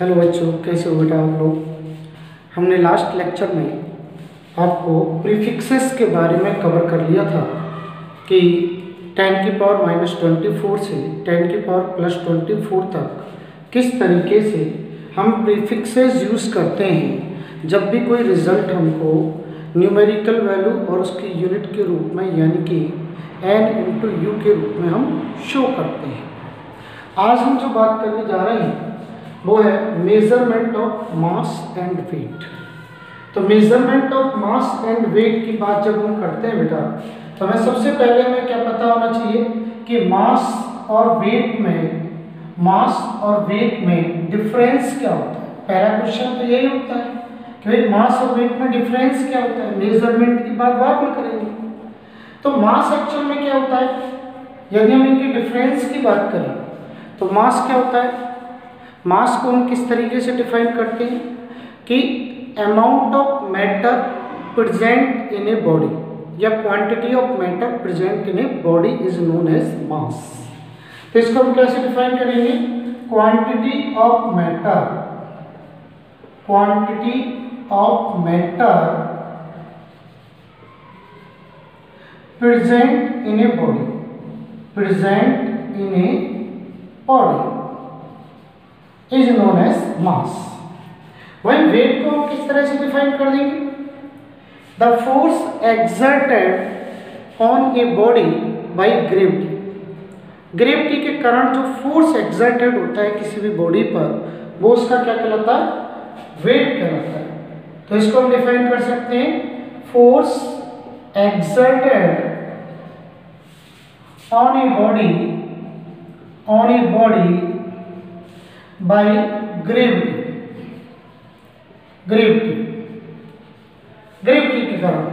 Hello बच्चों, कैसे हो बेटा आप लोग? हमने लास्ट लेक्चर में आपको प्रीफिक्सेस के बारे में कवर कर लिया था कि टेन की पावर माइनस ट्वेंटी फोर से टेन की पावर प्लस ट्वेंटी फोर तक किस तरीके से हम प्रीफिक्सेस यूज़ करते हैं, जब भी कोई रिज़ल्ट हमको न्यूमेरिकल वैल्यू और उसकी यूनिट के रूप में, यानी कि एन इंटू यू के रूप में हम शो करते हैं। आज हम जो बात करने जा रहे हैं वो है measurement of mass and weight तो measurement of mass and weight की बात जब हम करते हैं बेटा तो हमें सबसे पहले हमें क्या पता होना चाहिए कि मास और वेट में मास और वेट में डिफरेंस क्या होता है? पहला क्वेश्चन तो यही होता है कि भाई मास और वेट में डिफरेंस क्या होता है? मेज़रमेंट की बात बाद में करेंगे। तो मास एक्चुअल में क्या होता है? यदि हम इनके डिफरेंस की बात करें तो मास क्या होता है? मास को हम किस तरीके से डिफाइन करते हैं? कि amount of matter present in a body या quantity of matter present in a body is known as mass तो इसको हम कैसे डिफाइन करेंगे? Quantity of matter quantity of matter present in a body present in a body. Is known as mass. वही weight को हम किस तरह से डिफाइन कर देंगे? The force exerted on a body by gravity gravity के कारण जो फोर्स एक्सर्टेड होता है किसी भी बॉडी पर, वो उसका क्या कहलाता है? वेट कहलाता है। तो इसको हम डिफाइन कर सकते हैं। Force exerted on a body, on a body by gravity gravity gravity के कारण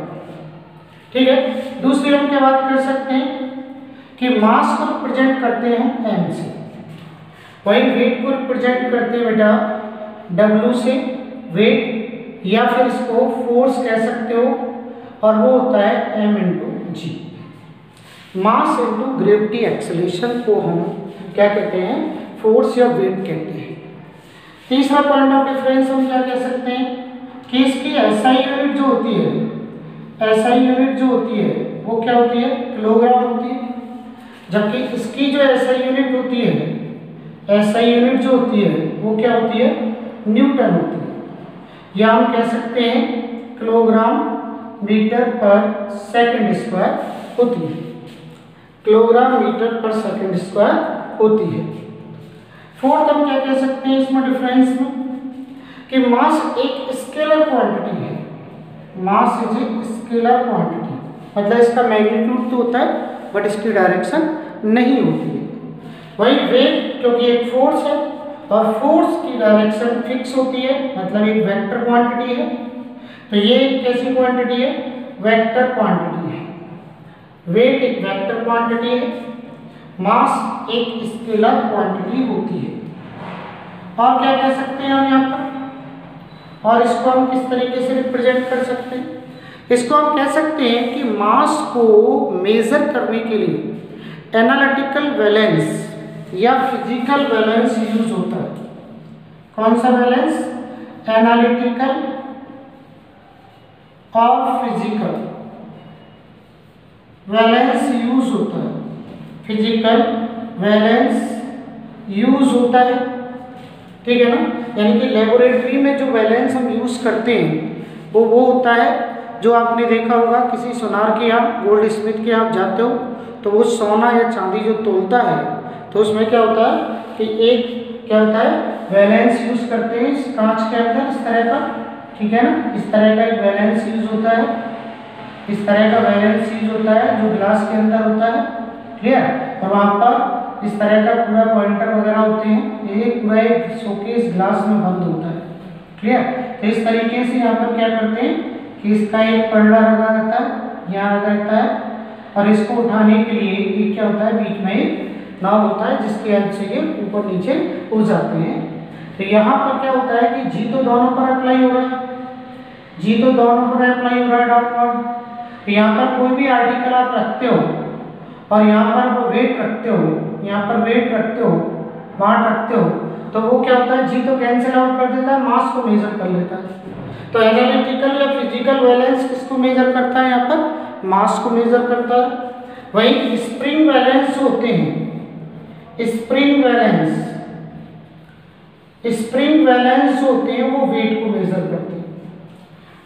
ठीक है? दूसरी हम क्या बात कर सकते हैं? कि मास को रिप्रेजेंट करते हैं एम से। वही वेट को रिप्रेजेंट करते हैं बेटा डब्ल्यू से। वेट या फिर इसको फोर्स कह सकते हो और वो होता है M into G mass into gravity acceleration को हम क्या कहते हैं? फोर्स या वेट कहते हैं। तीसरा पॉइंट ऑफ़ डिफरेंस हम क्या कह सकते हैं कि इसकी एसआई यूनिट जो होती है एसआई यूनिट जो होती है, वो क्या होती है? किलोग्राम होती है। जबकि इसकी जो एसआई यूनिट होती है एसआई यूनिट जो होती है, वो क्या होती है? न्यूटन होती है। या हम कह सकते हैं kilogram metre per second square होती है। Kilogram metre per second square होती है। फोर्थ हम क्या कह सकते हैं इसमें डिफरेंस में? कि मास एक स्केलर क्वांटिटी है। Mass is a scalar quantity मतलब इसका मैग्नीट्यूड तो होता है बट इसकी डायरेक्शन नहीं होती है। वही वेट क्योंकि एक फोर्स है और फोर्स की डायरेक्शन फिक्स होती है मतलब एक वेक्टर क्वांटिटी है। तो ये कैसी क्वांटिटी है? वेक्टर क्वांटिटी है। वेट एक वेक्टर क्वांटिटी है। मास एक स्केलर क्वांटिटी होती है। और क्या कह सकते हैं हम यहाँ पर? और इसको हम किस तरीके से रिप्रेजेंट कर सकते हैं? इसको हम कह सकते हैं कि मास को मेजर करने के लिए एनालिटिकल बैलेंस या फ़िज़िकल बैलेंस यूज़ होता है। कौन सा बैलेंस एनालिटिकल और फ़िज़िकल बैलेंस यूज़ होता है। फ़िज़िकल बैलेंस यूज़ होता है। ठीक है ना? यानी कि लेबोरेटरी में जो बैलेंस हम यूज़ करते हैं, वो वो होता है जो आपने देखा होगा, किसी सोनार के यहाँ गोल्ड स्मिथ के यहाँ जाते हो तो वो सोना या चांदी जो तोलता है तो उसमें क्या होता है कि एक क्या होता है बैलेंस यूज़ करते हैं इस कांच के अंदर, इस तरह का। ठीक है ना? इस तरह का एक बैलेंस यूज़ होता है। इस तरह का बैलेंस यूज़ होता है, जो ग्लास के अंदर होता है। क्लियर और वहाँ पर इस तरह का पूरा पॉइंटर वगैरह होते हैं, ये पूरा एक शोकेस ग्लास में बंद होता है। क्लियर तो इस तरीके से यहाँ पर क्या करते हैं कि इसका एक पल्ला लगा रहता है, यहाँ लगा रहता है, और इसको उठाने के लिए ये क्या होता है, बीच में एक नाव होता है, जिसके हेल्प से ये ऊपर नीचे हो जाते हैं। तो यहाँ पर क्या होता है कि जी तो दोनों पर अप्लाई हो रहा है। जी तो दोनों पर अप्लाई हो रहा है डाउनवर्ड तो यहाँ पर कोई भी आर्टिकल आप रखते हो और यहाँ पर वो वेट रखते हो, यहाँ पर वेट रखते हो, बांट रखते हो तो वो क्या होता है, जी तो कैंसिल आउट कर देता है मास को मेजर कर लेता है। तो एनालिटिकल या फ़िज़िकल बैलेंस किसको मेजर करता है यहाँ पर? मास को मेजर करता है। वही स्प्रिंग बैलेंस होते हैं स्प्रिंग बैलेंस स्प्रिंग बैलेंस होते हैं, वो वेट को मेजर करते हैं।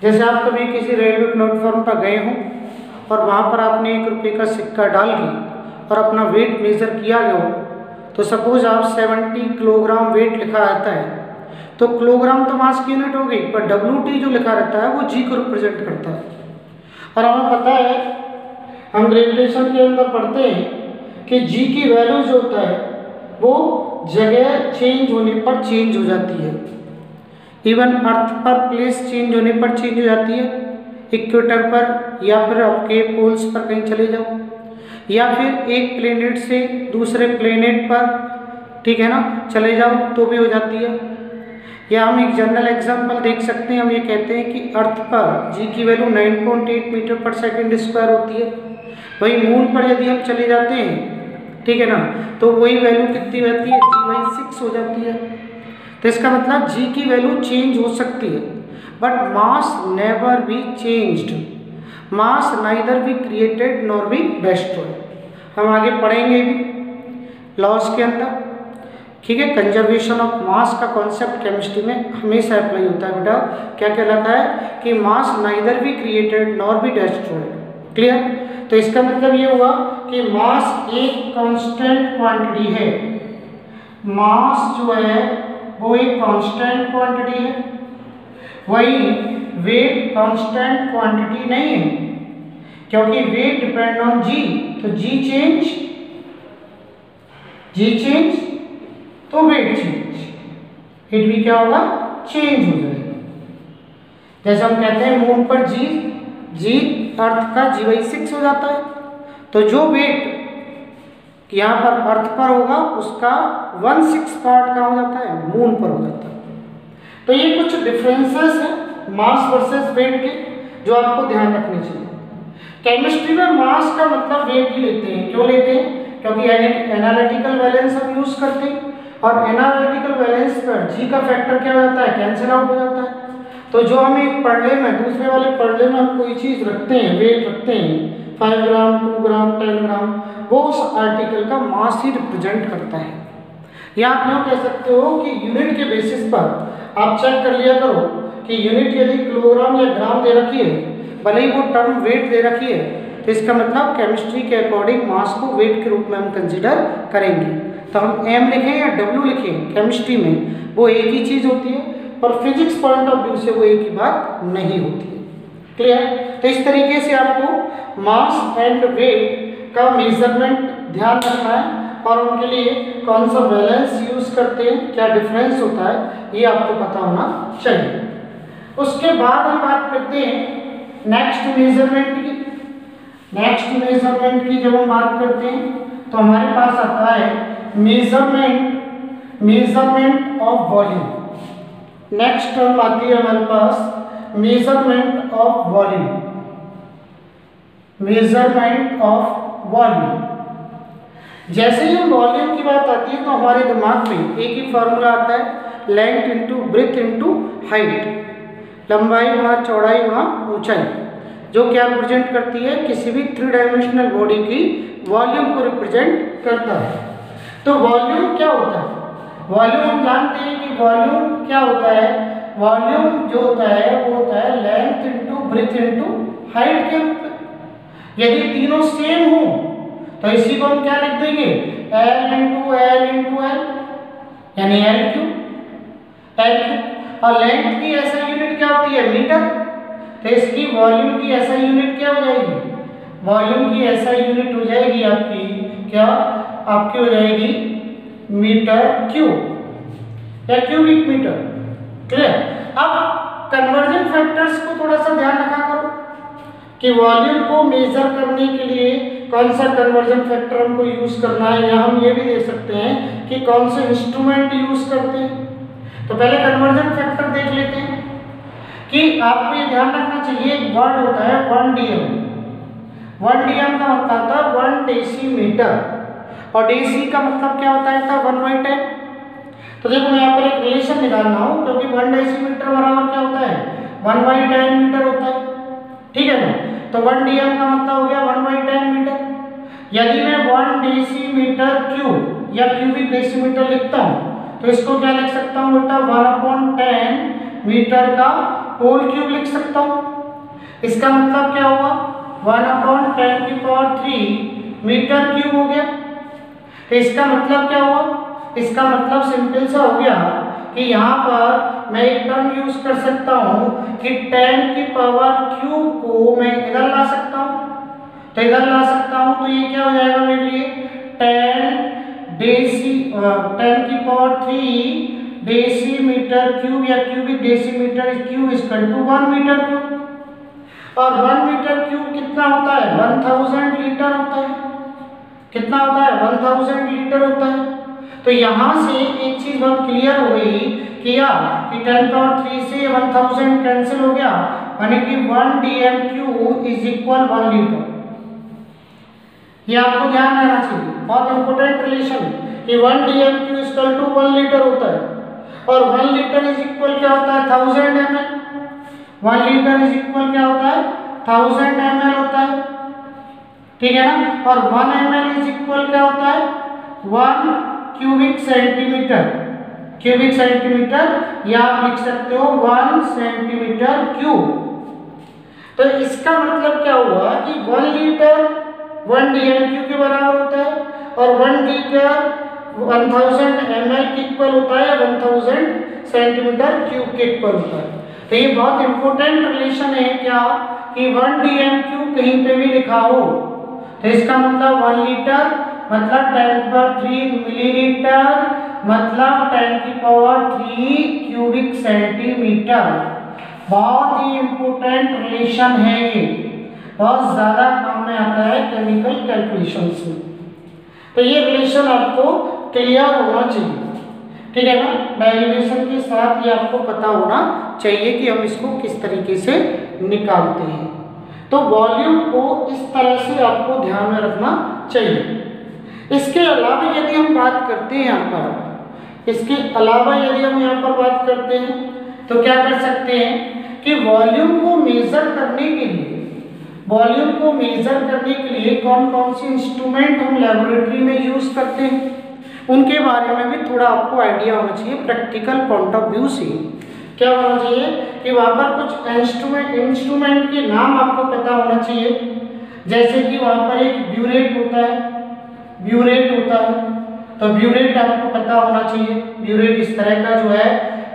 जैसे आप कभी किसी रेलवे प्लेटफॉर्म पर गए हों और वहाँ पर आपने एक रुपये का सिक्का डाल के और अपना वेट मेज़र किया गया तो सपोज़ आप 70 किलोग्राम वेट लिखा रहता है तो किलोग्राम तो मास की यूनिट हो गई, पर डब्ल्यू टी जो लिखा रहता है वो जी को रिप्रेजेंट करता है। और हमें पता है, हम ग्रेविटेशन के अंदर पढ़ते हैं कि जी की वैल्यू जो होता है, वो जगह चेंज होने पर चेंज हो जाती है। इवन अर्थ पर प्लेस चेंज होने पर चेंज हो जाती है। इक्वेटर पर या फिर आपके पोल्स पर कहीं चले जाओ। या फिर एक प्लेनेट से दूसरे प्लेनेट पर, ठीक है ना, चले जाओ तो भी हो जाती है। या हम एक जनरल एग्जांपल देख सकते हैं। हम ये कहते हैं कि अर्थ पर जी की value 9.8 metre per second square होती है। वही मून पर यदि हम चले जाते हैं, ठीक है ना तो वही वैल्यू कितनी रहती है? जी वाई सिक्स हो जाती है। तो इसका मतलब जी की वैल्यू चेंज हो सकती है। But mass never be changed mass neither be created nor be destroyed हम आगे पढ़ेंगे भी लॉस के अंदर। ठीक है कंजर्वेशन ऑफ़ मास का कॉन्सेप्ट केमिस्ट्री में हमेशा अप्लाई होता है बेटा। क्या कहलाता है कि mass neither be created nor be destroyed clear तो इसका मतलब ये हुआ कि मास एक कांस्टेंट क्वांटिटी है। मास जो है, वो एक कांस्टेंट क्वांटिटी है। वही वेट कांस्टेंट क्वांटिटी नहीं है। क्योंकि वेट डिपेंड ऑन जी तो जी चेंज जी चेंज तो वेट चेंज हिट भी क्या होगा? चेंज हो जाएगा। जैसे हम कहते हैं मून पर जी जी अर्थ का जी वाई सिक्स हो जाता है। तो जो वेट यहाँ पर अर्थ पर होगा, उसका वन सिक्स पार्ट का हो जाता है? मून पर हो जाता है। तो ये कुछ डिफरेंसेस हैं मास वर्सेस वेट के, जो आपको ध्यान रखने चाहिए। केमिस्ट्री में मास का मतलब वेट ही लेते हैं। क्यों लेते हैं? क्योंकि एनालिटिकल बैलेंस हम यूज़ करते हैं। और एनालिटिकल बैलेंस पर जी का फैक्टर क्या हो जाता है? कैंसिल आउट हो जाता है। तो जो हम एक पढ़ले में, दूसरे वाले पढ़ले में हम कोई चीज़ रखते हैं वेट रखते हैं five gram two gram ten gram वो उस आर्टिकल का मास ही रिप्रेजेंट करता है। या आप यूँ कह सकते हो कि यूनिट के बेसिस पर आप चेक कर लिया करो कि यूनिट यदि किलोग्राम या ग्राम दे रखी है, भले ही वो टर्म वेट दे रखी है तो इसका मतलब केमिस्ट्री के अकॉर्डिंग मास को वेट के रूप में हम कंसिडर करेंगे। तो हम एम लिखें या डब्ल्यू लिखें केमिस्ट्री में वो एक ही चीज़ होती है, पर फिजिक्स पॉइंट ऑफ़ व्यू से वो एक ही बात नहीं होती है। क्लियर तो इस तरीके से आपको मास एंड वेट का मेज़रमेंट ध्यान रखना है। और उनके लिए कौन सा बैलेंस यूज़ करते हैं, क्या डिफरेंस होता है, ये आपको पता होना चाहिए। उसके बाद हम बात करते हैं नेक्स्ट मेज़रमेंट की। नेक्स्ट मेज़रमेंट की जब हम बात करते हैं तो हमारे पास आता है measurement measurement of volume next term आती है हमारे पास measurement of volume measurement of volume जैसे ही हम वॉल्यूम की बात आती है तो हमारे दिमाग में एक ही फॉर्मूला आता है length into breadth into height लंबाई वहाँ, चौड़ाई वहाँ, ऊंचाई. जो क्या रिप्रेजेंट करती है, किसी भी थ्री डायमेंशनल बॉडी की वॉल्यूम को रिप्रेजेंट करता है. तो वॉल्यूम क्या होता है? वॉल्यूम हम जानते हैं कि वॉल्यूम क्या होता है? वॉल्यूम जो होता है, वो होता है length into breadth into height के यदि तीनों सेम हो तो इसी को हम क्या लिख देंगे? L into L into L यानी एल क्यू एल क्यू और लेंथ की ऐसा यूनिट क्या होती है? मीटर तो इसकी वॉल्यूम की ऐसा यूनिट क्या हो जाएगी? वॉल्यूम की ऐसा यूनिट हो जाएगी आपकी, क्या? आपकी हो जाएगी मीटर क्यूब या क्यूबिक मीटर क्लियर अब कन्वर्जन फैक्टर्स को थोड़ा सा ध्यान रखा करो कि वॉल्यूम को मेजर करने के लिए कौन सा कन्वर्जन फैक्टर हमको यूज़ करना है, या हम ये भी दे सकते हैं कि कौन से इंस्ट्रूमेंट यूज़ करते हैं। तो पहले कन्वर्जन फैक्टर देख लेते हैं कि आपको ये ध्यान रखना चाहिए, एक वर्ड होता है वन डीएम वन डीएम का मतलब है वन डेसीमीटर और डेसी का मतलब क्या होता है था वन बाई टेन तो देखो, मैं यहाँ पर एक रिलेशन निकालना हूँ, क्योंकि वन डेसीमीटर बराबर क्या होता है? वन बाई टेन मीटर होता है। ठीक है ना? तो वन डी का मतलब हो गया वन बाई टेन मीटर यदि मैं वन डेसीमीटर क्यूब या क्यूबिक डेसीमीटर लिखता हूँ तो इसको क्या लिख सकता हूँ बेटा? वन अपॉन टेन मीटर का होल क्यूब लिख सकता हूँ। इसका मतलब क्या हुआ? वन अपॉन टेन की पावर थ्री मीटर क्यूब हो गया। तो इसका मतलब क्या हुआ? इसका मतलब सिंपल सा हो गया कि यहाँ पर मैं एक टर्म यूज़ कर सकता हूँ कि टेन की पावर क्यूब को मैं इधर ला सकता हूँ। तो इधर ला सकता हूँ तो ये क्या हो जाएगा मेरे लिए? टेन डेसी टेन की पावर थ्री डेसीमीटर क्यूब या cubic decimetre cube is equal to one metre cube और वन मीटर क्यूब कितना होता है? वन थाउज़ेंड लीटर होता है। कितना होता है? वन थाउज़ेंड लीटर होता है। तो यहाँ से एक चीज़ बहुत क्लियर हो गई कि या कि टेन पावर थ्री से वन थाउज़ेंड कैंसिल हो गया, यानी कि one D M cube is equal one litre ये आपको ध्यान रहना चाहिए। बहुत इंपॉर्टेंट रिलेशन कि one D M cube is equal to one litre होता है। और वन लीटर इज़ इक्वल क्या होता है? Thousand M L one litre is equal क्या होता है? थाउज़ेंड एम एल होता है। ठीक है ना? और one M L is equal क्या होता है? One cubic centimetre cubic centimetre या आप लिख सकते हो वन सेंटीमीटर क्यूब तो इसका मतलब क्या हुआ कि one litre one D M cube के बराबर होता है और one litre one thousand M L के इक्वल होता है वन थाउज़ेंड सेंटीमीटर क्यूब के इक्वल होता है. तो ये बहुत इंपॉर्टेंट रिलेशन है क्या कि वन डी एम क्यू कहीं पे भी लिखा हो. तो इसका मतलब वन लीटर मतलब टेन की पावर थ्री मिलीलीटर मतलब टेन की पावर थ्री क्यूबिक सेंटीमीटर बहुत ही इंपॉर्टेंट रिलेशन है ये। बहुत ज़्यादा काम में आता है केमिकल कैलकुलेशन में। तो ये रिलेशन आपको क्लियर होना चाहिए। ठीक है ना? डायरिवेशन के साथ ये आपको पता होना चाहिए कि हम इसको किस तरीके से निकालते हैं। तो वॉल्यूम को इस तरह से आपको ध्यान में रखना चाहिए। इसके अलावा यदि हम बात करते हैं यहाँ पर, इसके अलावा यदि हम यहाँ पर बात करते हैं तो क्या कर सकते हैं कि वॉल्यूम को मेजर करने के लिए वॉल्यूम को मेजर करने के लिए कौन कौन से इंस्ट्रूमेंट हम लेबोरेटरी में यूज़ करते हैं? उनके बारे में भी थोड़ा आपको आइडिया होना चाहिए प्रैक्टिकल पॉइंट ऑफ़ व्यू से। क्या होना चाहिए कि वहाँ पर कुछ इंस्ट्रूमेंट इंस्ट्रूमेंट के नाम आपको पता होना चाहिए। जैसे कि वहाँ पर एक ब्यूरेट होता है। ब्यूरेट होता है। तो ब्यूरेट आपको पता होना चाहिए। ब्यूरेट इस तरह का जो है,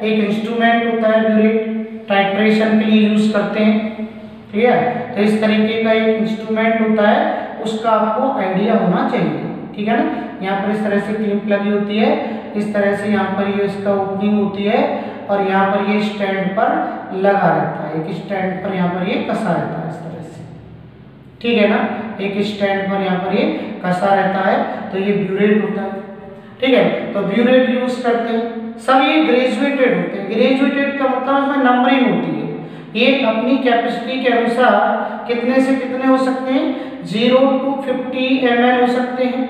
एक इंस्ट्रूमेंट होता है ब्यूरेट। टाइट्रेशन के लिए यूज़ करते हैं। ठीक है? तो इस तरीके का एक इंस्ट्रूमेंट होता है। उसका आपको आइडिया होना चाहिए। ठीक है ना? यहाँ पर इस तरह से क्लिप लगी होती है। इस तरह से यहाँ पर ये इसका ओपनिंग होती है और यहाँ पर ये स्टैंड पर लगा रहता है। एक स्टैंड पर यहाँ पर ये कसा रहता है इस तरह ठीक है ना? एक स्टैंड पर यहाँ पर ये कसा रहता है तो ये ब्यूरेट होता है। ठीक है? तो ब्यूरेट यूज़ करते हैं। सब ये ग्रेजुएटेड होते हैं। ग्रेजुएटेड का मतलब इसमें नंबरिंग होती है। ये अपनी कैपेसिटी के अनुसार कितने से कितने हो सकते हैं? ज़ीरो टू फिफ्टी एमएल हो सकते हैं।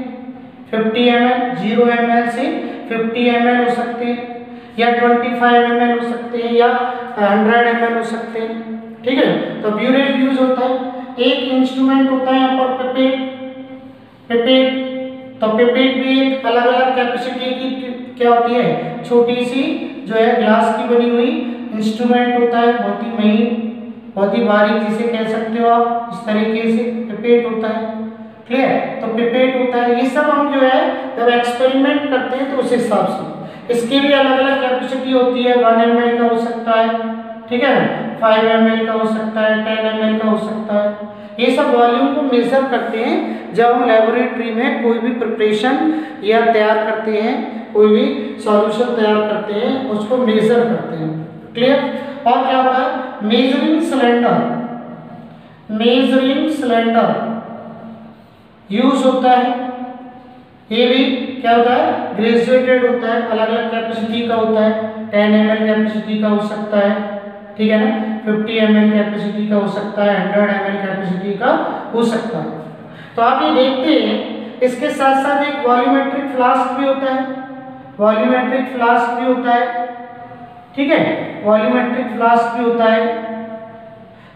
Fifty M L, zero M से फिफ्टी एम हो सकते हैं। या ट्वेंटी फाइव एम हो सकते हैं, या हंड्रेड एम हो सकते हैं। ठीक है? तो ब्यूरेट यूज़ होता है। एक इंस्ट्रूमेंट होता है यहाँ पर पेपेट पिपेट तो पिपेट भी एक अलग अलग कैपेसिटी की, क्या होती है? छोटी सी जो है ग्लास की बनी हुई इंस्ट्रूमेंट होता है, बहुत ही महीन बहुत ही बारीक जिसे कह सकते हो आप, इस तरीके से पिपेट होता है। क्लियर तो पिपेट होता है, ये सब हम जो है जब एक्सपेरिमेंट करते हैं तो उस हिसाब से। इसके भी अलग अलग कैपेसिटी होती है वन एम का हो सकता है। ठीक है? फाइव एम का हो सकता है टेन एम का हो सकता है। ये सब वॉल्यूम को मेजर करते हैं जब हम लेबोरेटरी में कोई भी प्रिपरेशन या तैयार करते हैं, कोई भी सॉल्यूशन तैयार करते हैं, उसको मेजर करते हैं। क्लियर और क्या होता है? Measuring cylinder measuring cylinder use होता है। ये भी क्या होता है? ग्रेजुएटेड होता है अलग अलग कैपेसिटी का होता है टेन एम कैपेसिटी का हो सकता है। ठीक है ना? 50 एम कैपेसिटी का हो सकता है 100 एम कैपेसिटी का हो सकता है। तो आप ये देखते हैं, इसके साथ साथ एक वॉल्यूमेट्रिक फ्लास्क भी होता है वॉल्यूमेट्रिक फ्लास्क भी होता है, ठीक है? वॉल्यूमेट्रिक फ्लास्क भी होता है।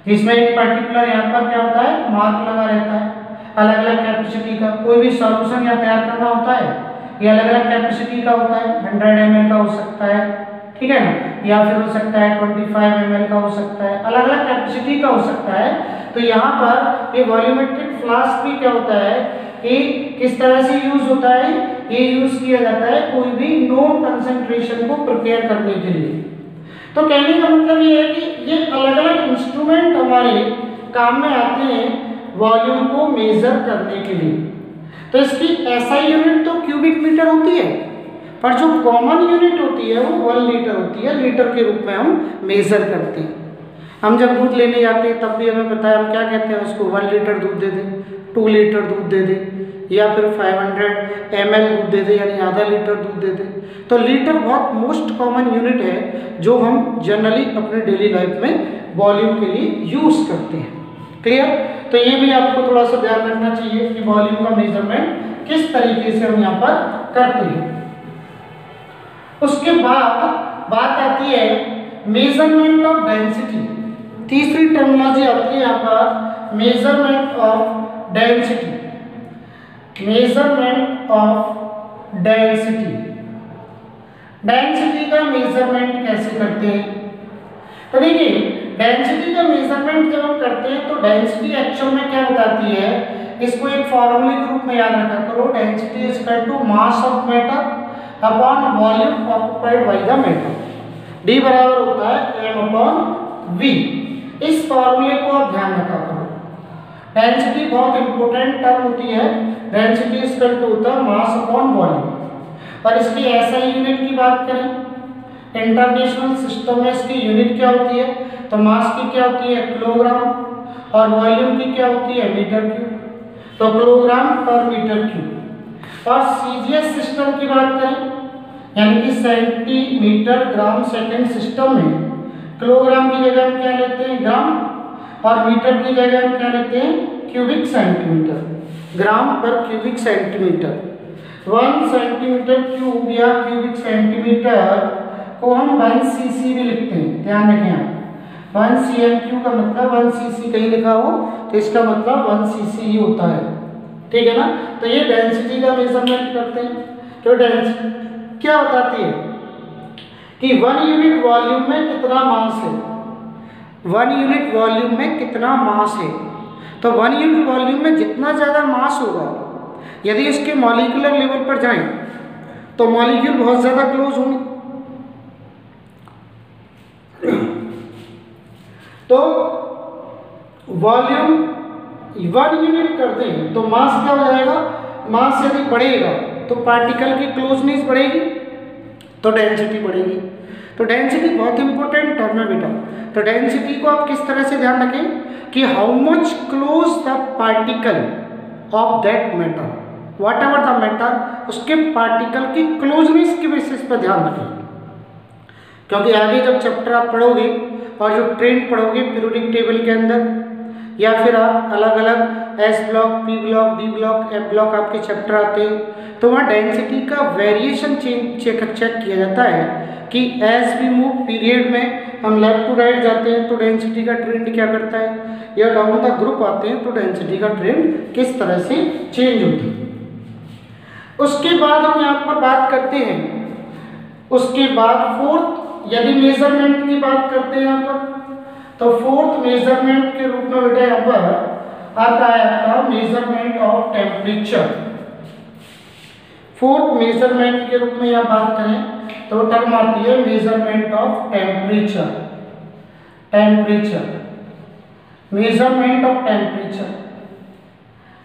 जिसमें एक पर्टिकुलर यहाँ पर क्या होता है? मार्क लगा रहता है। अलग अलग कैपेसिटी का, कोई भी सॉल्यूशन यहाँ तैयार करना होता है, ये अलग अलग कैपेसिटी का होता है हंड्रेड एम का हो सकता है। ठीक है ना? या फिर हो सकता है ट्वेंटी फाइव एम का हो सकता है अलग अलग कैपेसिटी का हो सकता है। तो यहाँ पर ये वॉल्यूमेट्रिक फ्लास्क भी क्या होता है कि किस तरह से यूज़ होता है? ये यूज़ किया जाता है कोई भी नोन कंसेंट्रेशन को प्रिपेयर करने के लिए। तो कहने का मतलब ये है कि ये अलग अलग इंस्ट्रूमेंट हमारे काम में आते हैं वॉल्यूम को मेजर करने के लिए। तो इसकी एसआई यूनिट तो क्यूबिक मीटर होती है। पर जो कॉमन यूनिट होती है, वो वन लीटर होती है। लीटर के रूप में हम मेजर करते हैं। हम जब दूध लेने जाते हैं, तब भी हमें पता है हम क्या कहते हैं, उसको वन लीटर दूध दे दें टू लीटर दूध दे दे, या फिर 500 हंड्रेड एम दूध दे दे, यानी आधा लीटर दूध दे दे। तो लीटर बहुत मोस्ट कॉमन यूनिट है, जो हम जनरली अपने डेली लाइफ में वॉल्यूम के लिए यूज़ करते हैं। क्लियर तो ये भी आपको थोड़ा सा ध्यान रखना चाहिए कि वॉल्यूम का मेज़रमेंट किस तरीके से हम यहाँ पर करते हैं। उसके बाद बात आती है मेज़रमेंट ऑफ़ डेंसिटी तीसरी टर्मोलॉजी आती है यहाँ पर measurement of density measurement of density density का मेज़रमेंट कैसे करते हैं? तो देखिए डेंसिटी का मेज़रमेंट जब हम करते हैं तो डेंसिटी एक्चुअल में क्या बताती है? इसको एक फॉर्मूले के रूप में याद रखा करो. Density is to mass of matter upon volume occupied by the matter D बराबर होता है एम अपॉन वी इस फॉर्मूले को आप ध्यान रखा करो। डेंसिटी बहुत इंपॉर्टेंट टर्म होती है। डेंसिटी इज़ इक्वल टू होता है मास अपॉन वॉल्यूम और इसकी एसआई यूनिट की बात करें। इंटरनेशनल सिस्टम में इसकी यूनिट क्या होती है? तो मास की क्या होती है? किलोग्राम और वॉल्यूम की क्या होती है? मीटर क्यूब तो किलोग्राम पर मीटर क्यूब और सीजीएस सिस्टम की बात करें, यानी कि सेंटीमीटर ग्राम सेकेंड सिस्टम में किलोग्राम की जगह हम क्या लेते हैं? ग्राम और मीटर की जगह हम क्या लेते हैं? Cubic centimetre gram per cubic centimetre one centimetre cube या क्यूबिक सेंटीमीटर को हम वन सी भी लिखते हैं, ध्यान रखें आप। वन सी का मतलब वन सी कहीं लिखा हो तो इसका मतलब वन सी ही होता है। ठीक है ना? तो ये डेंसिटी का मेज़रमेंट करते हैं। तो डेंसिटी क्या बताती है? कि वन यूनिट वॉल्यूम में कितना मास है? वन यूनिट वॉल्यूम में कितना मास है? तो वन यूनिट वॉल्यूम में जितना ज़्यादा मास होगा, यदि इसके मॉलिकुलर लेवल पर जाएँ तो मॉलिक्यूल बहुत ज़्यादा क्लोज होंगे। तो वॉल्यूम वन यूनिट करते हैं तो मास क्या हो जाएगा? मास यदि बढ़ेगा तो पार्टिकल की क्लोजनेस बढ़ेगी तो डेंसिटी बढ़ेगी। तो डेंसिटी बहुत इंपॉर्टेंट टर्म है बेटा। तो डेंसिटी को आप किस तरह से ध्यान रखें कि how much close the particle of that matter whatever the matter उसके पार्टिकल की क्लोजनेस के बेसिस पर ध्यान रखें। क्योंकि आगे जब चैप्टर आप पढ़ोगे और जो ट्रेंड पढ़ोगे पीरियोडिक टेबल के अंदर या फिर आप अलग अलग S block P block D block F block आपके चैप्टर आते हैं। तो वहाँ डेंसिटी का वेरिएशन चेक चेक किया जाता है कि एस वी मूव पीरियड में हम लेफ़्ट टू राइट जाते हैं तो डेंसिटी का ट्रेंड क्या करता है? या डाउन द ग्रुप आते हैं तो डेंसिटी का ट्रेंड किस तरह से चेंज होती है? उसके बाद हम यहाँ पर बात करते हैं। उसके बाद फोर्थ यदि मेज़रमेंट की बात करते हैं यहाँ पर तो फोर्थ मेज़रमेंट के रूप में बेटा यहाँ पर आता है आपका measurement of temperature fourth measurement के रूप में यहाँ बात करें तो टर्म आती है measurement of temperature temperature measurement of temperature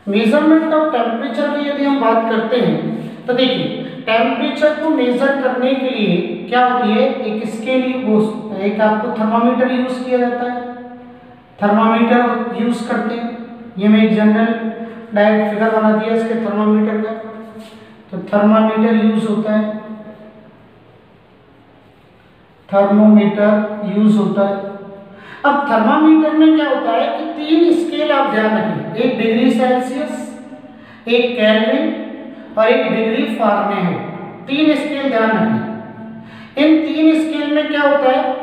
measurement of temperature की यदि हम बात करते हैं तो देखिए टेम्परेचर को मेजर करने के लिए क्या होती है? एक स्केल एक आपको थर्मामीटर यूज़ किया जाता है। थर्मामीटर यूज़ करते हैं। ये मैं एक जनरल डायरेक्ट फिगर बना दिया इसके थर्मामीटर का। तो थर्मामीटर यूज़ होता है। थर्मोमीटर यूज़ होता है। अब थर्मामीटर में क्या होता है कि तीन स्केल आप ध्यान रखें। एक डिग्री सेल्सियस, एक कैलविन और एक डिग्री फार्मेहाइट तीन स्केल ध्यान रखें इन तीन स्केल में क्या होता है?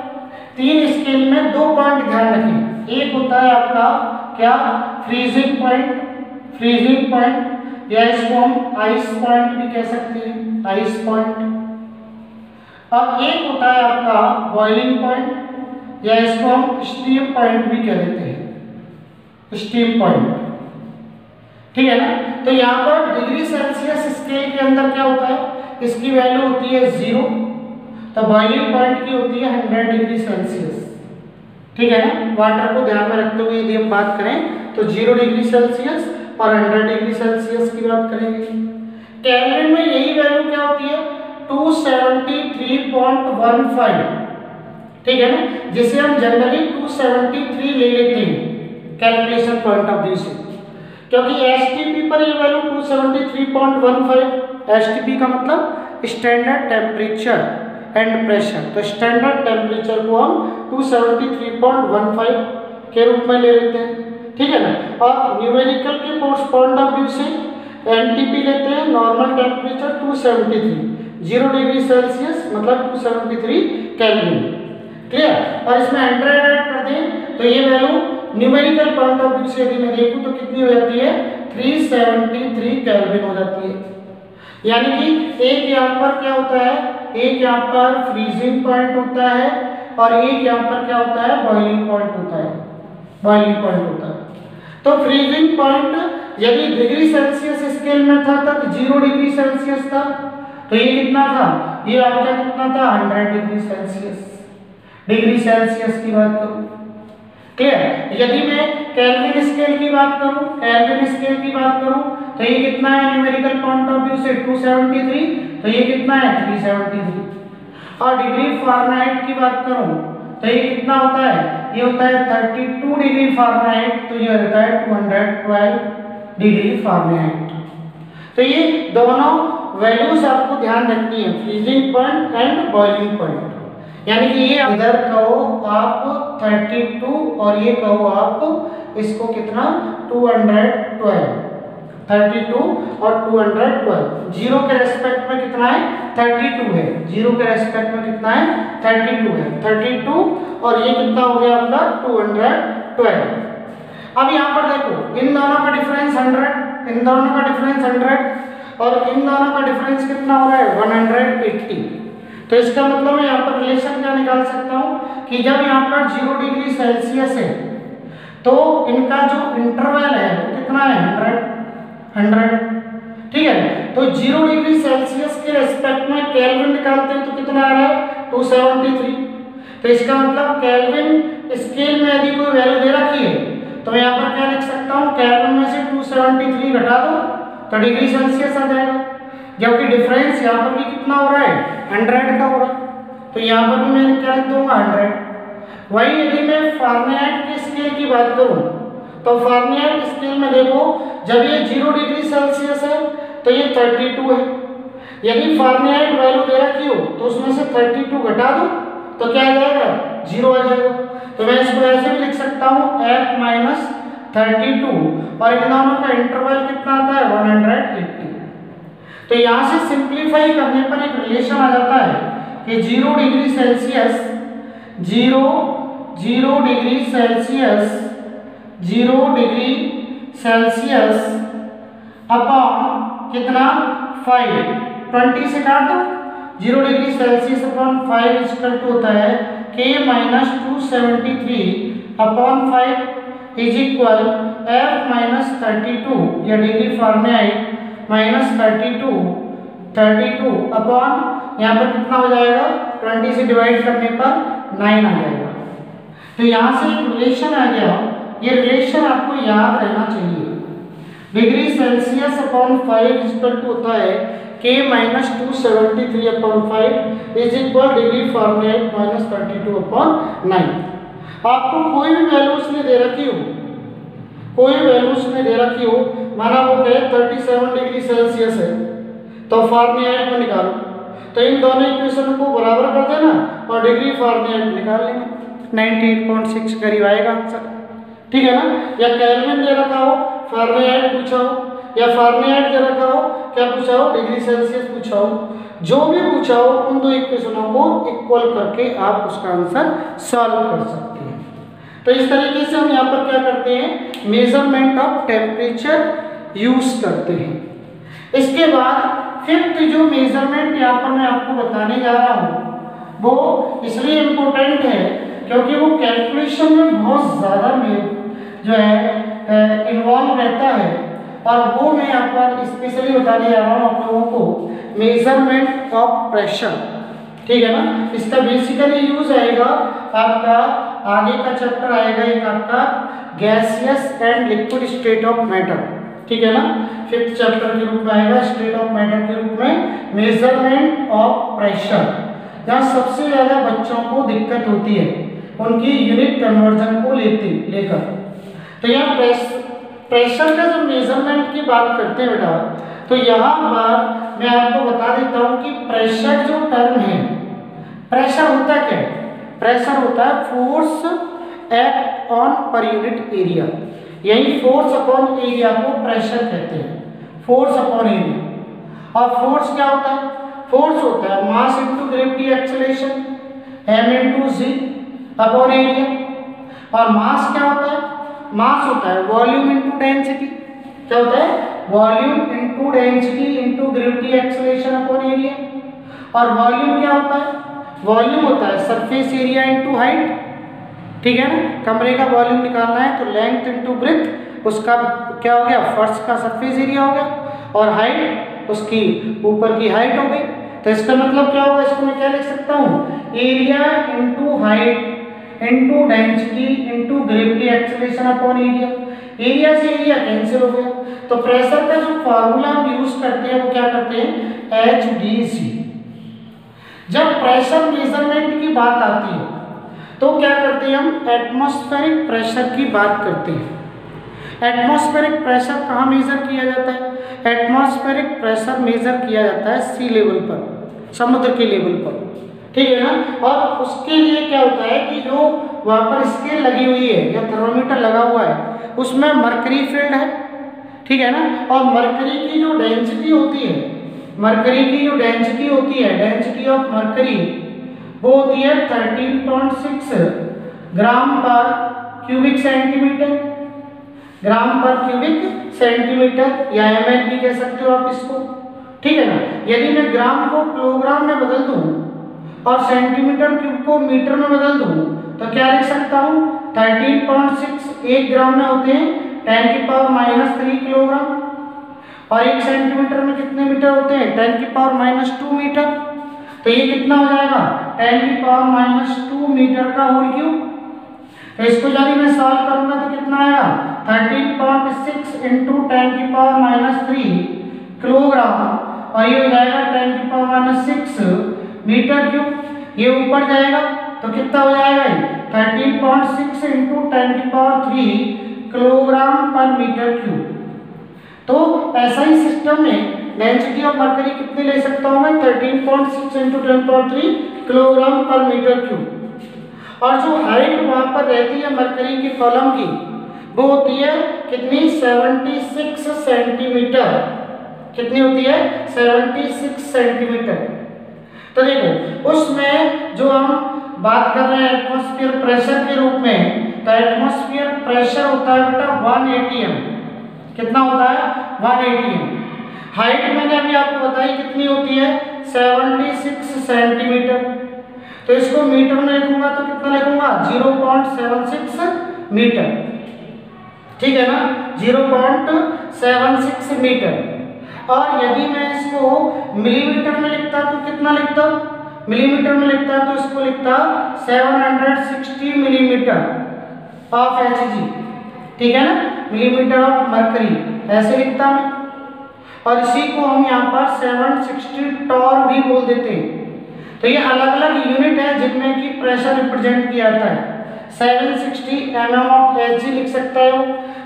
तीन स्केल में दो पॉइंट ध्यान रखें। एक होता है आपका क्या? फ्रीजिंग पॉइंट फ्रीजिंग पॉइंट, या इसको हम आइस पॉइंट भी कह सकते हैं, आइस पॉइंट। और एक होता है आपका बॉइलिंग पॉइंट, या इसको हम स्टीम पॉइंट भी कह देते हैं। Steam point. ठीक है ना? तो यहाँ पर डिग्री सेल्सियस स्केल के अंदर क्या होता है? इसकी वैल्यू होती है ज़ीरो तो बॉइलिंग पॉइंट की होती है हंड्रेड डिग्री सेल्सियस। ठीक है ना? वाटर को ध्यान में रखते हुए यदि हम बात करें तो ज़ीरो डिग्री सेल्सियस और हंड्रेड डिग्री सेल्सियस की बात करेंगे। कैलविन में यही वैल्यू क्या होती है? Two seventy three point one five ठीक है ना? जिसे हम जनरली टू सेवेंटी थ्री ले लेते हैं। कैलकुलेशन पॉइंट ऑफ़ व्यू से। क्योंकि एस पर ये वैल्यू 273.15 एस का मतलब स्टैंडर्ड टेम्परेचर एंड प्रेशर तो स्टैंडर्ड टेम्परेचर को हम 273.15 के रूप में ले लेते हैं। ठीक है ना? और न्यूमेरिकल के पॉइंट ऑफ़ व्यू से एन लेते हैं normal temperature 273 zero degree Celsius मतलब 273 केल्विन क्लियर और इसमें हंड्रेड ऐड कर दें तो ये value numerical point of view से यदि मैं देखूँ तो कितनी हो जाती है? 373 केल्विन हो जाती है। यानी कि एक यहाँ पर क्या होता है? एक यहाँ पर फ्रीजिंग पॉइंट होता है और एक यहाँ पर क्या होता है? बॉइलिंग पॉइंट होता है। बॉइलिंग पॉइंट होता है। तो फ्रीजिंग पॉइंट यदि डिग्री सेल्सियस स्केल में था, तब ज़ीरो डिग्री सेल्सियस था। तो ये कितना था? ये आपका कितना था? Hundred degree Celsius degree Celsius की बात करूँ। क्लियर यदि मैं कैलविन स्केल की बात करूँ केल्विन स्केल की बात करूँ तो ये कितना है न्यूमेरिकल पॉइंट ऑफ़ व्यू से 273 तो ये कितना है 373 और डिग्री फारेनहाइट की बात करूँ तो ये कितना होता है? ये होता है 32 डिग्री फारेनहाइट तो ये होता है 212 डिग्री फारेनहाइट तो ये दोनों वैल्यूज़ आपको ध्यान रखनी है freezing point and boiling point यानी कि ये इधर कहो आप 32 और ये कहो आप, इसको कितना? 212 32 और 212 ज़ीरो के रेस्पेक्ट में कितना है? 32 है। ज़ीरो के रेस्पेक्ट में कितना है? 32 है। 32 और ये कितना हो गया आपका? 212 अब यहाँ पर देखो, इन दोनों का डिफरेंस 100 इन दोनों का डिफरेंस 100 और इन दोनों का डिफरेंस कितना हो रहा है? 180 तो इसका मतलब मैं यहाँ पर रिलेशन क्या निकाल सकता हूँ? कि जब यहाँ पर ज़ीरो डिग्री सेल्सियस है तो इनका जो इंटरवल है, वो कितना है? हंड्रेड हंड्रेड ठीक है? तो ज़ीरो डिग्री सेल्सियस के रेस्पेक्ट में कैलविन निकालते हैं तो कितना आ रहा है? टू सेवेंटी थ्री तो इसका मतलब कैलविन स्केल में यदि कोई वैल्यू दे रखी है तो मैं यहाँ पर क्या लिख सकता हूँ? कैलविन में से टू सेवेंटी थ्री घटा दो तो डिग्री सेल्सियस आ जाएगा। जबकि डिफरेंस यहाँ पर भी कितना हो रहा है? हंड्रेड का हो रहा तो यहाँ पर भी मैं क्या लिख दूँगा? हंड्रेड। वही यदि मैं फार्नियाट के स्केल की बात करूँ तो फार्नियाट स्केल में देखो, जब ये ज़ीरो डिग्री सेल्सियस है तो ये थर्टी टू है। यदि फार्नियाट वैल्यू दे रखी हो तो उसमें से थर्टी टू घटा दो तो क्या आ जाएगा? ज़ीरो आ जाएगा। तो मैं इसको ऐसे भी लिख सकता हूँ एफ़ माइनस थर्टी टू। और इन दोनों का इंटरवल कितना आता है? वन हंड्रेड एट्टी तो यहाँ से सिंप्लीफाई करने पर एक रिलेशन आ जाता है कि zero degree Celsius zero zero degree Celsius zero degree Celsius upon कितना? फाइव ट्वेंटी से काट दो। Zero degree Celsius upon five is equal to होता है के minus two seventy three upon five is equal F minus thirty two या degree Fahrenheit minus thirty two thirty two upon यहाँ पर कितना हो जाएगा? ट्वेंटी से डिवाइड करने पर नाइन आ जाएगा। तो यहाँ से एक रिलेशन आ गया, ये रिलेशन आपको याद रहना चाहिए। Degree Celsius upon five equal to होता है के minus two seventy three upon five is equal degree Fahrenheit minus thirty two upon nine आपको कोई भी वैल्यू उसने दे रखी हो। कोई वैल्यू उसने दे रखी हो, माना वो कहे थर्टी सेवन डिग्री सेल्सियस है तो फार्नियाइट में निकालो। तो इन दोनों इक्वेशन को बराबर कर देना और डिग्री फार्नियाइट निकाल लेंगे। नाइनटी एट पॉइंट सिक्स करीब आएगा आंसर ठीक है ना? या कैलविन दे रखा हो फार्नियाइट पूछा हो या फार्नियाइट दे रखा हो, क्या पूछा हो डिग्री सेल्सियस पूछा हो जो भी पूछा हो उन दो इक्वेशनों को इक्वल करके आप उसका आंसर सॉल्व कर सकते हैं। तो इस तरीके से हम यहाँ पर क्या करते हैं? मेज़रमेंट ऑफ़ टेम्परेचर यूज़ करते हैं। इसके बाद फिफ्थ जो मेज़रमेंट यहाँ पर मैं आपको बताने जा रहा हूँ, वो इसलिए इम्पोर्टेंट है क्योंकि वो कैलकुलेशन में बहुत ज़्यादा जो है इन्वॉल्व रहता है। और वो मैं यहाँ पर स्पेशली बताने जा रहा हूँ आप लोगों को। मेज़रमेंट ऑफ़ प्रेशर ठीक है ना? इसका बेसिकली यूज़ आएगा आपका, आगे का चैप्टर आएगा एक आपका gaseous and liquid state of matter ठीक है ना? फिफ्थ चैप्टर के रूप में आएगा स्टेट ऑफ़ मैटर के रूप में मेज़रमेंट ऑफ़ प्रेशर जहाँ सबसे ज़्यादा बच्चों को दिक्कत होती है, उनकी यूनिट कन्वर्जन को लेते, लेकर। तो यहाँ प्रेस प्रेशर का जब मेज़रमेंट की बात करते हैं बेटा तो यहाँ पर मैं आपको बता देता हूँ कि प्रेशर जो टर्म है प्रेशर होता क्या है? प्रेशर होता है force act on per unit area यही फोर्स अपॉन एरिया को प्रेशर कहते हैं। फोर्स अपॉन एरिया और फोर्स क्या होता है? फोर्स होता है mass into gravity acceleration M into G upon area और मास क्या होता है? मास होता है वॉल्यूम इंटू डेंसिटी क्या होता है volume into density into gravity acceleration upon area और वॉल्यूम क्या होता है? वॉल्यूम होता है सरफेस एरिया इंटू हाइट ठीक है ना? कमरे का वॉल्यूम निकालना है तो लेंथ इंटू ब्रिथ उसका क्या हो गया? फर्श का सरफेस एरिया हो गया। और हाइट उसकी ऊपर की हाइट हो गई। तो इसका मतलब क्या होगा? इसको मैं क्या लिख सकता हूँ? Area into height into density into gravity acceleration upon area area से एरिया कैंसिल हो गया। तो प्रेशर का जो फॉर्मूला हम यूज़ करते हैं, वो क्या करते हैं? एच डी सी जब प्रेशर मेज़रमेंट की बात आती है तो क्या करते हैं हम? एटमॉस्फेरिक प्रेशर की बात करते हैं। एटमॉस्फेरिक प्रेशर कहाँ मेजर किया जाता है? एटमॉस्फेरिक प्रेशर मेजर किया जाता है सी लेवल पर, समुद्र के लेवल पर। ठीक है ना? और उसके लिए क्या होता है कि जो वहाँ पर स्केल लगी हुई है, या थर्मोमीटर लगा हुआ है, उसमें मरकरी फ़ील्ड है, ठीक है ना? और मरकरी की जो डेंसिटी होती है मरकरी की जो डेंसिटी होती है डेंसिटी ऑफ़ मरकरी वो होती है थर्टीन पॉइंट सिक्स ग्राम पर क्यूबिक सेंटीमीटर ग्राम पर क्यूबिक सेंटीमीटर या एमएच भी कह सकते हो आप इसको, ठीक है ना? यदि मैं ग्राम को किलोग्राम में बदल दूँ और सेंटीमीटर क्यूब को मीटर में बदल दूँ तो क्या लिख सकता हूँ? थर्टीन पॉइंट सिक्स एक ग्राम में होते हैं टेन की पावर माइनस थ्री किलोग्राम और एक सेंटीमीटर में कितने मीटर होते हैं? टेन की पावर माइनस टू मीटर तो ये कितना हो जाएगा? टेन की पावर माइनस टू मीटर का होल क्यूब तो इसको यदि मैं सॉल्व करूँगा तो कितना आएगा? Thirteen point six into ten की पावर माइनस थ्री किलोग्राम और ये हो जाएगा टेन की power minus six metre cube, ये ऊपर जाएगा तो कितना हो जाएगा ये? Thirteen point six into ten की power three kilogram per metre cube तो ऐसा ही सिस्टम में डेंसिटी ऑफ़ मरकरी कितनी ले सकता हूँ मैं? Thirteen point six into ten point three kilogram per metre cube और जो हाइट वहाँ पर रहती है मरकरी की कॉलम की, वो होती है कितनी? सेवेंटी सिक्स सेंटीमीटर कितनी होती है? सेवेंटी सिक्स सेंटीमीटर तो देखो उसमें जो हम बात कर रहे हैं एटमोस्फियर प्रेशर के रूप में तो एटमोस्फियर प्रेशर होता है बेटा वन एटीएम कितना होता है? वन एटीएम हाइट मैंने अभी आपको बताई कितनी होती है? 76 सेंटीमीटर तो इसको मीटर में लिखूँगा तो कितना लिखूँगा? 0.76 मीटर ठीक है ना? 0.76 मीटर और यदि मैं इसको मिलीमीटर में लिखता तो कितना लिखता? मिलीमीटर में लिखता तो इसको लिखता 760 मिलीमीटर ऑफ़ एचजी ठीक है ना? मिलीमीटर ऑफ़ मरकरी ऐसे लिखता मैं। और इसी को हम यहाँ पर 760 टॉर भी बोल देते हैं। तो ये अलग अलग यूनिट है जिनमें कि प्रेशर रिप्रेजेंट किया जाता है। 760 एम एम ऑफ़ एचजी लिख सकता है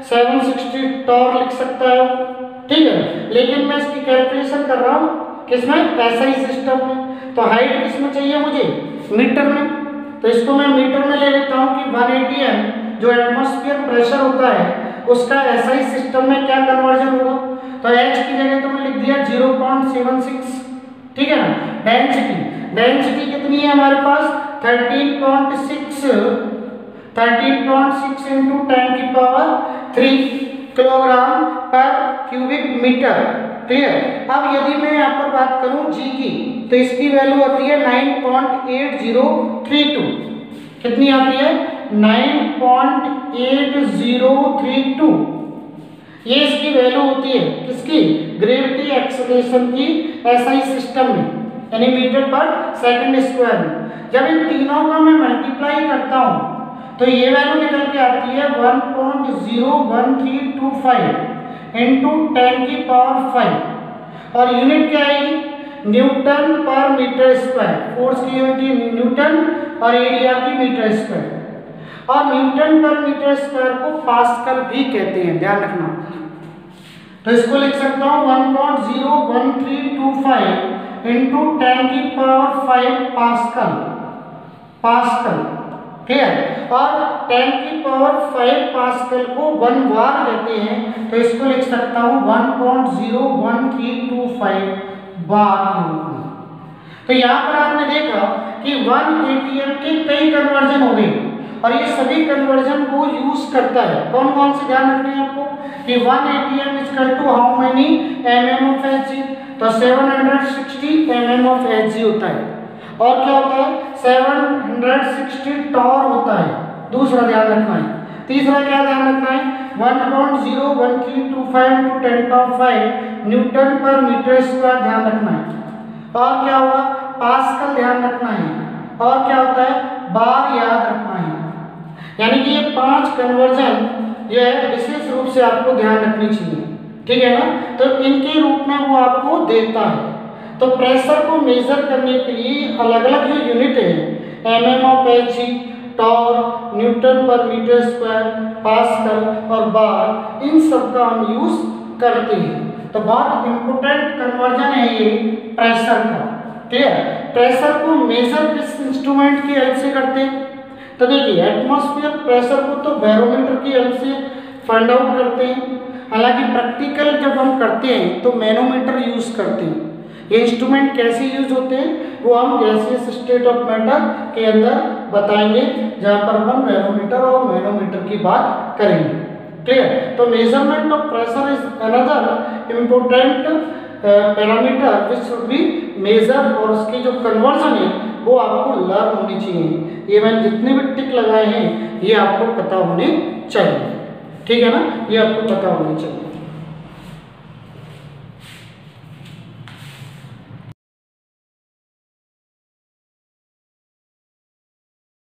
760 टॉर लिख सकता है ठीक है, लेकिन मैं इसकी कैलकुलेशन कर रहा हूँ, किसमें? ऐसा ही सिस्टम में। तो हाइट किसमें चाहिए मुझे? मीटर में। तो इसको मैं मीटर में ले लेता हूँ कि वन एटी जो एटमोस्फियर प्रेशर होता है, उसका ऐसा ही सिस्टम में क्या कन्वर्जन होगा? तो एच की जगह तो मैं लिख दिया ज़ीरो पॉइंट सेवन सिक्स ठीक है ना? डेंसिटी डेंसिटी कितनी है हमारे पास? 13.6 13.6 इंटू टेन की power three kilogram per cubic metre clear अब यदि मैं यहाँ पर बात करूँ जी की तो इसकी वैल्यू आती है 9.8032 कितनी आती है? 9.8032 ये इसकी वैल्यू होती है किसकी? ग्रेविटी एक्सलेशन की एसआई सिस्टम में, यानी मीटर पर सेकंड स्क्वायर में। जब इन तीनों का मैं मल्टीप्लाई करता हूँ तो ये वैल्यू निकल के आती है 1.01325 इंटू टेन की पावर फाइव और यूनिट क्या आएगी? Newton per metre square force की यूनिट न्यूटन और एरिया की मीटर स्क्वायर और न्यूटन पर मीटर स्क्वायर को पास्कल भी कहते हैं, ध्यान रखना। तो इसको लिख सकता हूँ one point zero one three two five into ten की power five pascal pascal clear और टेन की पावर फाइव पास्कल को वन वार कहते हैं तो इसको लिख सकता हूँ one point zero one three two five bar तो यहाँ पर आपने देखा कि वन एटीएम के कई कन्वर्जन हो गए, और ये सभी कन्वर्जन को यूज़ करता है। कौन कौन से ध्यान रखने हैं आपको? कि one ATM is equal to how many mm of H H तो seven hundred sixty mm of H H होता है। और क्या होता है? सेवन हंड्रेड सिक्सटी टॉर होता है। दूसरा ध्यान रखना है। तीसरा क्या ध्यान रखना है? One point zero one three two five two ten power five newton per metre square ध्यान रखना है। और क्या होगा पास्कल ध्यान रखना है। और क्या होता है? बार याद रखना है। यानी कि ये पाँच कन्वर्जन है विशेष रूप से आपको ध्यान रखनी चाहिए। ठीक है ना? तो इनके रूप में वो आपको देता है। तो प्रेशर को मेजर करने के लिए अलग अलग जो यूनिट है m m of H g torr newton per metre square pascal और बार इन सब का हम यूज़ करते हैं। तो बहुत इम्पोर्टेंट कन्वर्जन है ये प्रेशर का। ठीक है प्रेशर को मेजर किस इंस्ट्रूमेंट की हेल्प से करते हैं? तो देखिए एटमॉस्फेयर प्रेशर को तो बैरोमीटर की हेल्प से फाइंड आउट करते हैं। हालाँकि प्रैक्टिकल जब हम करते हैं तो मैनोमीटर यूज़ करते हैं। ये इंस्ट्रूमेंट कैसे यूज़ होते हैं, वो हम गैसियस स्टेट ऑफ़ मैटर के अंदर बताएँगे, जहाँ पर हम बैरोमीटर और मैनोमीटर की बात करेंगे। क्लियर तो measurement of pressure is another important parameter which should be measure और उसकी जो कन्वर्जन है, वो आपको लर्न होनी चाहिए। ये मैंने जितने भी टिक लगाए हैं, ये आपको पता होने चाहिए। ठीक है ना? ये आपको पता होनी चाहिए।